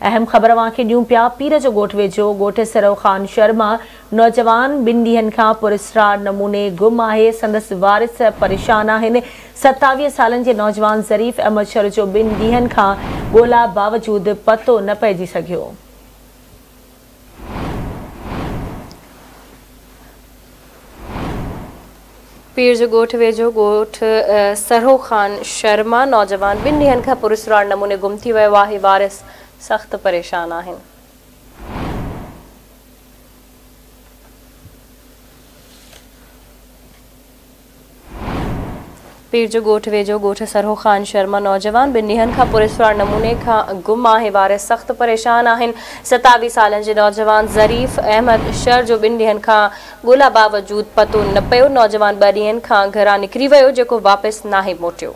अहम ख़बर वांखे ॾियूं पिया। पीर जो ॻोठ वेझो। ॻोठ सरो ख़ान शर्मा। नौजवान ॿिनि ॾींहंनि खां पुरस्कार नमूने गुम आहे। संदसि वारिस परेशान आहिनि। सतावीह नौजवान ज़रीफ़ अहमद शर जो ॿिनि ॾींहंनि खां ॻोल्हा बावजूद पतो न पइजी सघियो। पीर जो ॻोठ वेझो। ॻोठ सरो ख़ान शर्मा नौजवान ॿिनि ॾींहंनि खां पुरस्कार नमूने गुम थी वियो आहे। वारिस सख़्तु परेशान आहिनि। पीर जो ॻोठ वेझो ॻोठ सरहो ख़ान शर्मा नौजवान ॿिनि ॾींहंनि खां पुरस्कार नमूने खां गुम आहे, वारे सख़्तु परेशान आहिनि। सतावीह सालनि जे नौजवान ज़रीफ़ अहमद शर जो ॿिनि ॾींहंनि खां ॻोल्हा बावजूद पतो न पियो, नौजवान ॿ खां घरां निकिरी वियो, जेको वापसि नाहे मोटियो।